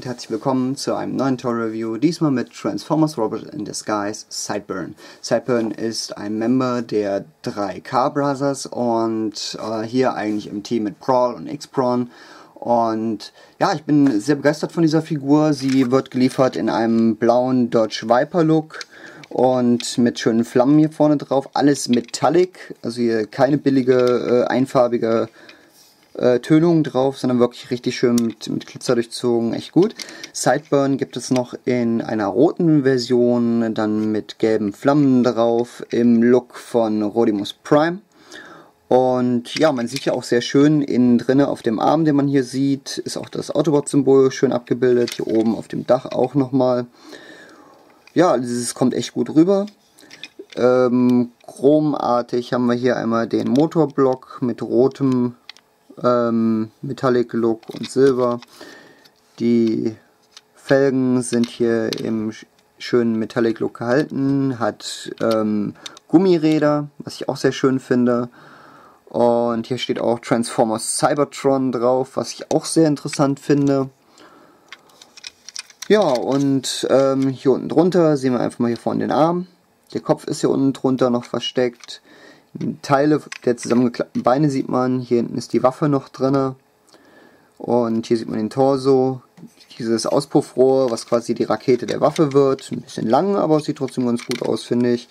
Und herzlich willkommen zu einem neuen Tour Review, diesmal mit Transformers Robot in Disguise Sideburn. Sideburn ist ein Member der 3K Brothers und äh, hier eigentlich im Team mit Prawl und X-Prawn. Und ja, ich bin sehr begeistert von dieser Figur. Sie wird geliefert in einem blauen Dodge Viper Look und mit schönen Flammen hier vorne drauf. Alles Metallic, also hier keine billige, äh, einfarbige äh, Tönungen drauf, sondern wirklich richtig schön mit, mit Glitzer durchzogen, echt gut. Sideburn gibt es noch in einer roten Version, dann mit gelben Flammen drauf, im Look von Rodimus Prime. Und ja, man sieht ja auch sehr schön innen drinne auf dem Arm, den man hier sieht, ist auch das Autobot-Symbol schön abgebildet. Hier oben auf dem Dach auch nochmal. Ja, dieses kommt echt gut rüber. Ähm, chromartig haben wir hier einmal den Motorblock mit rotem ähm, Metallic Look und Silber. Die Felgen sind hier im schönen Metallic Look gehalten, hat ähm, Gummiräder, was ich auch sehr schön finde. Und hier steht auch Transformers Cybertron drauf, was ich auch sehr interessant finde. Ja, und ähm, hier unten drunter sehen wir einfach mal hier vorne den Arm. Der Kopf ist hier unten drunter noch versteckt. Teile der zusammengeklappten Beine sieht man. Hier hinten ist die Waffe noch drin. Und hier sieht man den Torso. Dieses Auspuffrohr, was quasi die Rakete der Waffe wird. Ein bisschen lang, aber sieht trotzdem ganz gut aus, finde ich.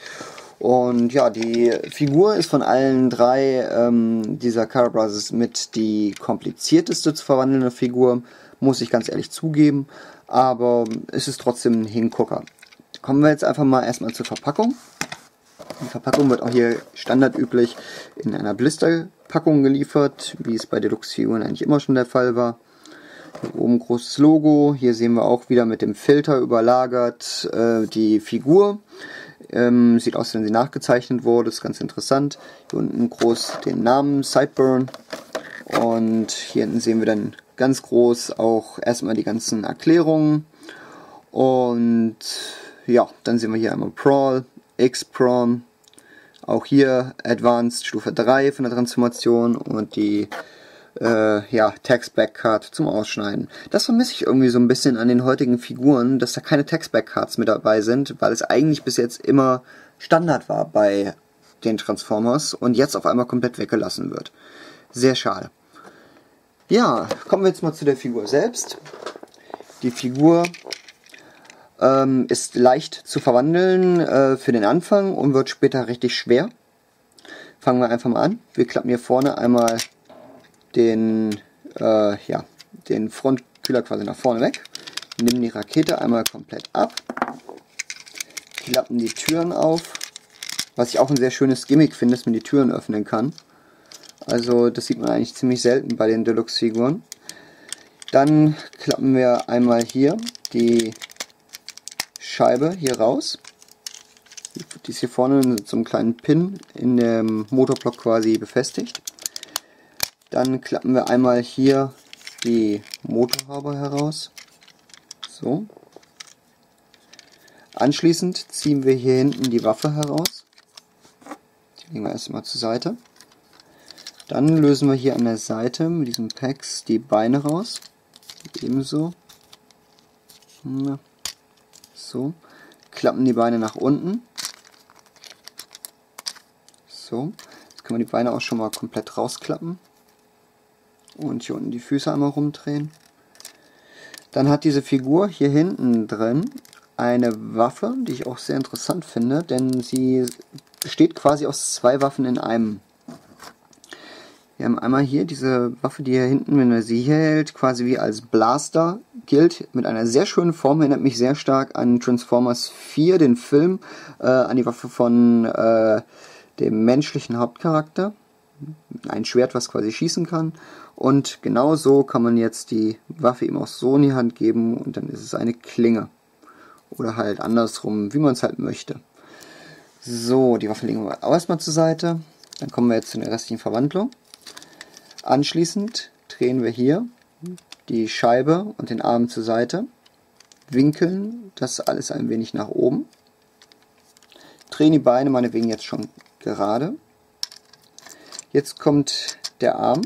Und ja, die Figur ist von allen drei ähm, dieser Cara Brothers mit die komplizierteste zu verwandelnde Figur, muss ich ganz ehrlich zugeben. Aber es ist trotzdem ein Hingucker. Kommen wir jetzt einfach mal erstmal zur Verpackung. Die Verpackung wird auch hier standardüblich in einer Blisterpackung geliefert, wie es bei Deluxe-Figuren eigentlich immer schon der Fall war. Hier oben großes Logo. Hier sehen wir auch wieder mit dem Filter überlagert äh, die Figur. Ähm, sieht aus, wenn sie nachgezeichnet wurde. Ist ganz interessant. Hier unten groß den Namen Sideburn. Und hier hinten sehen wir dann ganz groß auch erstmal die ganzen Erklärungen. Und ja, dann sehen wir hier einmal Prawl, X-Prawn, auch hier Advanced Stufe 3 von der Transformation und die äh, ja, Text-Back-Card zum Ausschneiden. Das vermisse ich irgendwie so ein bisschen an den heutigen Figuren, dass da keine Text-Back-Cards mit dabei sind, weil es eigentlich bis jetzt immer Standard war bei den Transformers und jetzt auf einmal komplett weggelassen wird. Sehr schade. Ja, kommen wir jetzt mal zu der Figur selbst. Die Figur ähm, ist leicht zu verwandeln äh, für den Anfang und wird später richtig schwer. Fangen wir einfach mal an. Wir klappen hier vorne einmal den, äh, ja, den Frontkühler quasi nach vorne weg. Nehmen die Rakete einmal komplett ab. Klappen die Türen auf. Was ich auch ein sehr schönes Gimmick finde, dass man die Türen öffnen kann. Also das sieht man eigentlich ziemlich selten bei den Deluxe-Figuren. Dann klappen wir einmal hier die Scheibe hier raus. Die ist hier vorne mit so einem kleinen Pin in dem Motorblock quasi befestigt. Dann klappen wir einmal hier die Motorhaube heraus. So. Anschließend ziehen wir hier hinten die Waffe heraus. Die legen wir erstmal zur Seite. Dann lösen wir hier an der Seite mit diesem Packs die Beine raus. Ebenso. So. Klappen die Beine nach unten. So. Jetzt können wir die Beine auch schon mal komplett rausklappen. Und hier unten die Füße einmal rumdrehen. Dann hat diese Figur hier hinten drin eine Waffe, die ich auch sehr interessant finde, denn sie besteht quasi aus zwei Waffen in einem. Wir haben einmal hier diese Waffe, die hier hinten, wenn er sie hier hält, quasi wie als Blaster gilt, mit einer sehr schönen Form, erinnert mich sehr stark an Transformers 4, den Film, äh, an die Waffe von äh, dem menschlichen Hauptcharakter. Ein Schwert, was quasi schießen kann. Und genau so kann man jetzt die Waffe ihm auch so in die Hand geben und dann ist es eine Klinge. Oder halt andersrum, wie man es halt möchte. So, die Waffe legen wir auch erstmal zur Seite. Dann kommen wir jetzt zu der restlichen Verwandlung. Anschließend drehen wir hier die Scheibe und den Arm zur Seite, winkeln das alles ein wenig nach oben, drehen die Beine meinetwegen jetzt schon gerade. Jetzt kommt der Arm.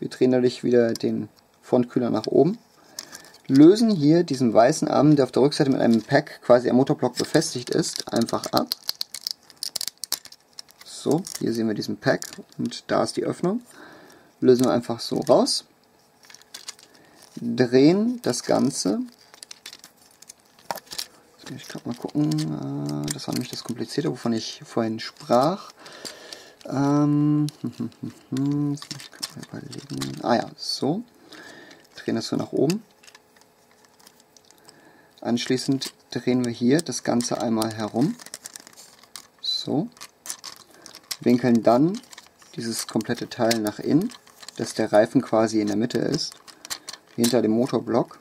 Wir drehen dadurch wieder den Frontkühler nach oben, lösen hier diesen weißen Arm, der auf der Rückseite mit einem Pack quasi am Motorblock befestigt ist, einfach ab. So, hier sehen wir diesen Pack und da ist die Öffnung. Lösen wir einfach so raus. Drehen das Ganze. Ich kann mal gucken, äh, das war nämlich das Komplizierte, wovon ich vorhin sprach. Ähm, ich kann mal überlegen. Ah ja, so. Drehen das so nach oben. Anschließend drehen wir hier das Ganze einmal herum. So. Winkeln dann dieses komplette Teil nach innen, dass der Reifen quasi in der Mitte ist, hinter dem Motorblock.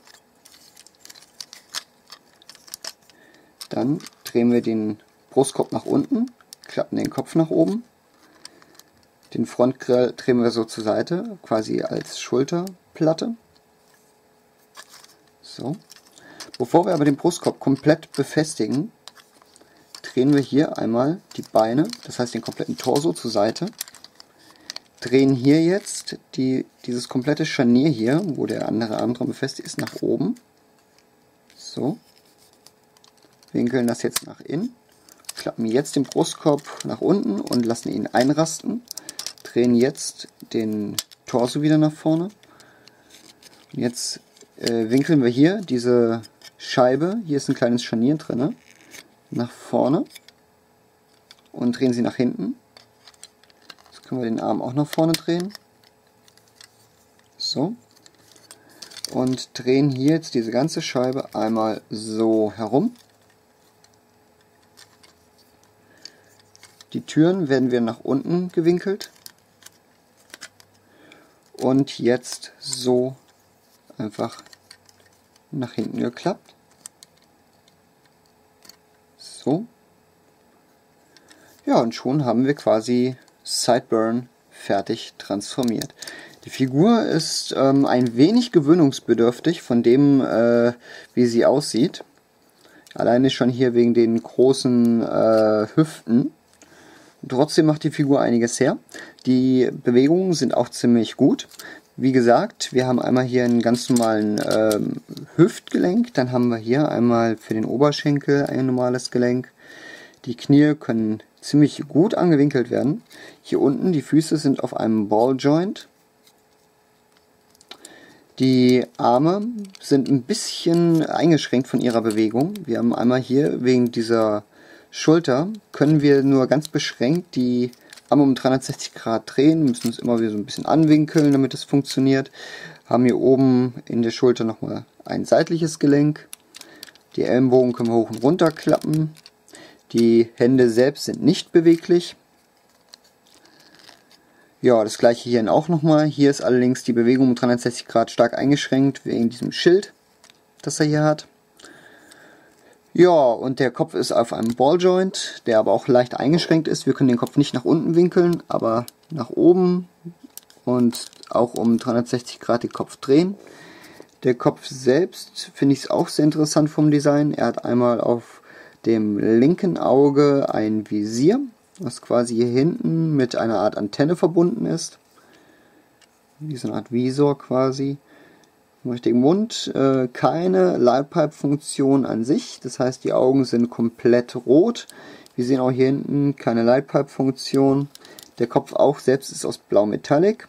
Dann drehen wir den Brustkorb nach unten, klappen den Kopf nach oben. Den Frontgrill drehen wir so zur Seite, quasi als Schulterplatte. So. Bevor wir aber den Brustkorb komplett befestigen, drehen wir hier einmal die Beine, das heißt den kompletten Torso zur Seite. Drehen hier jetzt die, dieses komplette Scharnier hier, wo der andere Arm dran befestigt ist, nach oben. So. Winkeln das jetzt nach innen. Klappen jetzt den Brustkorb nach unten und lassen ihn einrasten. Drehen jetzt den Torso wieder nach vorne. Und jetzt äh, winkeln wir hier diese Scheibe, hier ist ein kleines Scharnier drin, nach vorne und drehen sie nach hinten. Können wir den Arm auch nach vorne drehen. So. Und drehen hier jetzt diese ganze Scheibe einmal so herum. Die Türen werden wir nach unten gewinkelt. Und jetzt so einfach nach hinten geklappt. So. Ja, und schon haben wir quasi Sideburn fertig transformiert. Die Figur ist ähm, ein wenig gewöhnungsbedürftig von dem, äh, wie sie aussieht. Alleine schon hier wegen den großen äh, Hüften. Trotzdem macht die Figur einiges her. Die Bewegungen sind auch ziemlich gut. Wie gesagt, wir haben einmal hier einen ganz normalen ähm, Hüftgelenk, dann haben wir hier einmal für den Oberschenkel ein normales Gelenk. Die Knie können ziemlich gut angewinkelt werden. Hier unten die Füße sind auf einem Balljoint. Die Arme sind ein bisschen eingeschränkt von ihrer Bewegung. Wir haben einmal hier wegen dieser Schulter können wir nur ganz beschränkt die Arm um 360 Grad drehen, müssen uns immer wieder so ein bisschen anwinkeln, damit es funktioniert. Haben hier oben in der Schulter nochmal ein seitliches Gelenk. Die Ellenbogen können wir hoch und runter klappen. Die Hände selbst sind nicht beweglich. Ja, das gleiche hier auch nochmal. Hier ist allerdings die Bewegung um 360 Grad stark eingeschränkt wegen diesem Schild, das er hier hat. Ja, und der Kopf ist auf einem Balljoint, der aber auch leicht eingeschränkt ist. Wir können den Kopf nicht nach unten winkeln, aber nach oben und auch um 360 Grad den Kopf drehen. Der Kopf selbst finde ich auch sehr interessant vom Design. Er hat einmal auf dem linken Auge ein Visier, was quasi hier hinten mit einer Art Antenne verbunden ist. Wie so eine Art Visor quasi im richtigen Mund, äh, keine Lightpipe-Funktion an sich, das heißt die Augen sind komplett rot. Wir sehen auch hier hinten keine Lightpipe-Funktion. Der Kopf auch selbst ist aus Blau Metallic.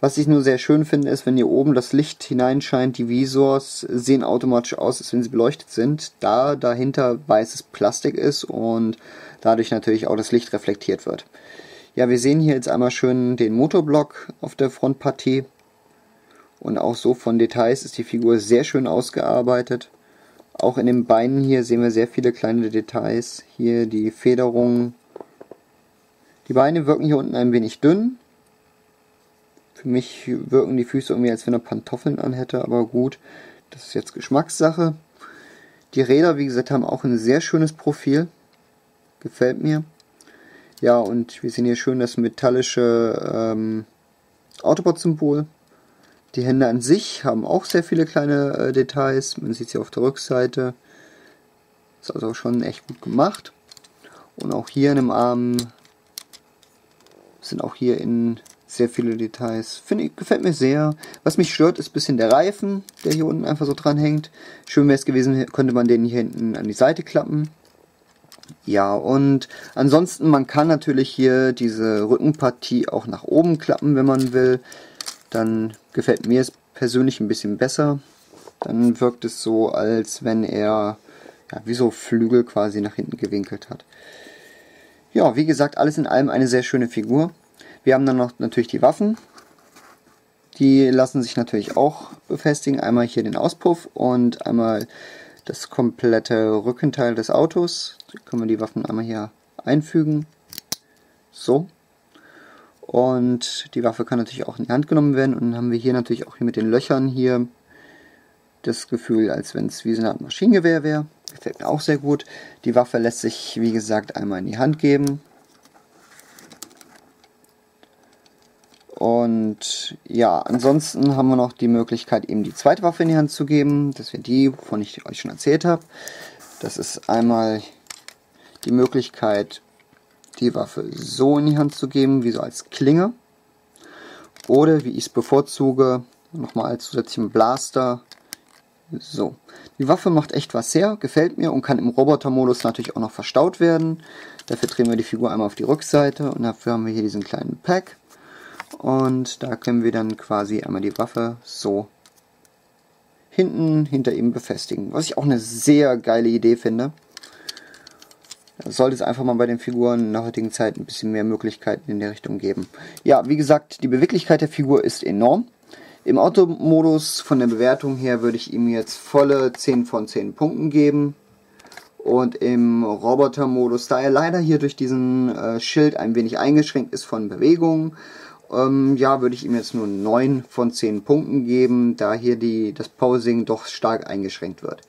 Was ich nur sehr schön finde, ist, wenn hier oben das Licht hineinscheint, die Visors sehen automatisch aus, als wenn sie beleuchtet sind, da dahinter weißes Plastik ist und dadurch natürlich auch das Licht reflektiert wird. Ja, wir sehen hier jetzt einmal schön den Motorblock auf der Frontpartie. Und auch so von Details ist die Figur sehr schön ausgearbeitet. Auch in den Beinen hier sehen wir sehr viele kleine Details. Hier die Federung. Die Beine wirken hier unten ein wenig dünn. Für mich wirken die Füße irgendwie, als wenn er Pantoffeln anhätte, aber gut, das ist jetzt Geschmackssache. Die Räder, wie gesagt, haben auch ein sehr schönes Profil. Gefällt mir. Ja, und wir sehen hier schön das metallische ähm, Autobot-Symbol. Die Hände an sich haben auch sehr viele kleine äh, Details. Man sieht sie auf der Rückseite. Ist also schon echt gut gemacht. Und auch hier in dem Arm sind auch hier in Sehr viele Details. Finde gefällt mir sehr. Was mich stört, ist ein bisschen der Reifen, der hier unten einfach so dran hängt. Schön wäre es gewesen, könnte man den hier hinten an die Seite klappen. Ja, und ansonsten, man kann natürlich hier diese Rückenpartie auch nach oben klappen, wenn man will. Dann gefällt mir es persönlich ein bisschen besser. Dann wirkt es so, als wenn er ja, wie so Flügel quasi nach hinten gewinkelt hat. Ja, wie gesagt, alles in allem eine sehr schöne Figur. Wir haben dann noch natürlich die Waffen. Die lassen sich natürlich auch befestigen. Einmal hier den Auspuff und einmal das komplette Rückenteil des Autos. Da können wir die Waffen einmal hier einfügen. So. Und die Waffe kann natürlich auch in die Hand genommen werden. Und dann haben wir hier natürlich auch hier mit den Löchern hier das Gefühl, als wenn es wie so eine Art Maschinengewehr wäre. Gefällt mir auch sehr gut. Die Waffe lässt sich, wie gesagt, einmal in die Hand geben. Und ja, ansonsten haben wir noch die Möglichkeit, eben die zweite Waffe in die Hand zu geben. Das wäre die, wovon ich euch schon erzählt habe. Das ist einmal die Möglichkeit, die Waffe so in die Hand zu geben, wie so als Klinge. Oder wie ich es bevorzuge, nochmal als zusätzlichen Blaster. So. Die Waffe macht echt was her, gefällt mir und kann im Roboter-Modus natürlich auch noch verstaut werden. Dafür drehen wir die Figur einmal auf die Rückseite und dafür haben wir hier diesen kleinen Pack. Und da können wir dann quasi einmal die Waffe so hinten hinter ihm befestigen. Was ich auch eine sehr geile Idee finde. Sollte es einfach mal bei den Figuren in der heutigen Zeit ein bisschen mehr Möglichkeiten in der Richtung geben. Ja, wie gesagt, die Beweglichkeit der Figur ist enorm. Im Automodus von der Bewertung her würde ich ihm jetzt volle 10 von 10 Punkten geben. Und im Roboter-Modus, da er leider hier durch diesen äh, Schild ein wenig eingeschränkt ist von Bewegungen, ähm, ja, würde ich ihm jetzt nur 9 von 10 Punkten geben, da hier die, das Posing doch stark eingeschränkt wird.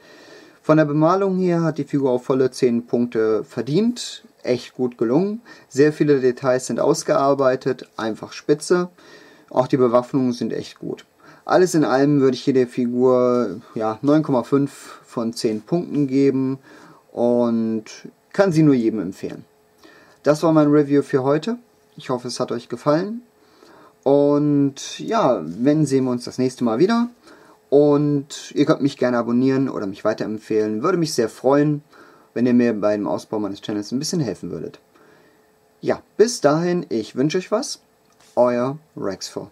Von der Bemalung hier hat die Figur auch volle 10 Punkte verdient. Echt gut gelungen. Sehr viele Details sind ausgearbeitet, einfach spitze. Auch die Bewaffnungen sind echt gut. Alles in allem würde ich hier der Figur ja, 9,5 von 10 Punkten geben und kann sie nur jedem empfehlen. Das war mein Review für heute. Ich hoffe, es hat euch gefallen. Und ja, wenn sehen wir uns das nächste Mal wieder. Und ihr könnt mich gerne abonnieren oder mich weiterempfehlen. Würde mich sehr freuen, wenn ihr mir beim Ausbau meines Channels ein bisschen helfen würdet. Ja, bis dahin, ich wünsche euch was. Euer Rexfor.